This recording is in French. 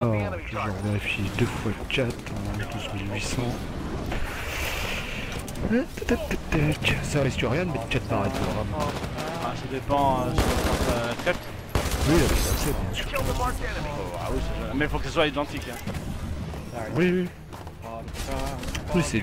Alors, je vérifie deux fois le chat, 12800. Hum, ça reste rien, mais le chat m'arrête vraiment. Ah, ça dépend euh, si on accepte. Oui, ça c'est bien sûr. Oh, ah oui, Mais il faut que ce soit identique. Hein. Oui, oui. Ah, oui, c'est